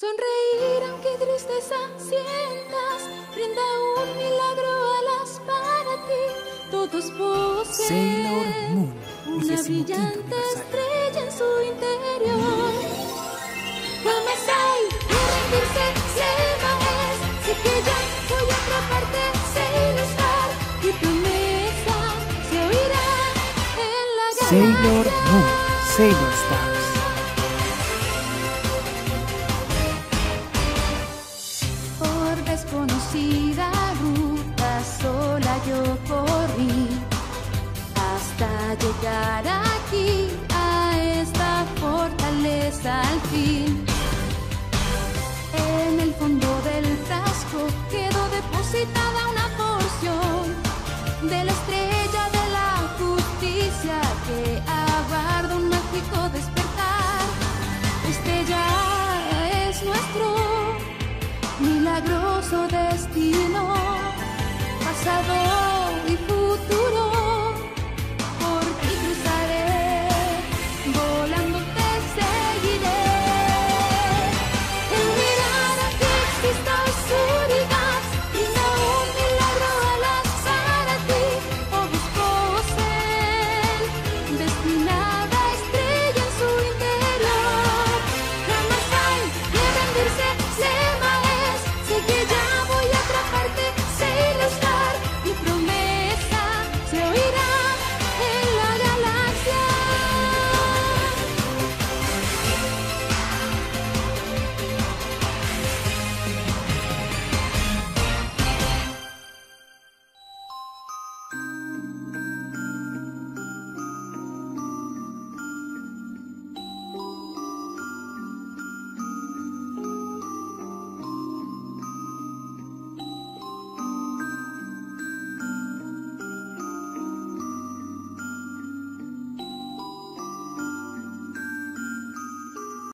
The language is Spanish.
Sonreír aunque tristeza sientas, brinda un milagro alas para ti. Todos poseen Sailor Moon, una 25º brillante estrella en su interior. Hay que rendirse, Selma es. Sé que ya voy a atraparte, Sailor Star. Tu promesa se oirá en la Sailor galaxia. Moon, Sailor Stars. vida ruta sola yo corrí hasta llegar aquí a esta fortaleza al fin. En el fondo del frasco quedó depositada una porción de la estrella de la justicia que aguarda un mágico despertar. Estrella.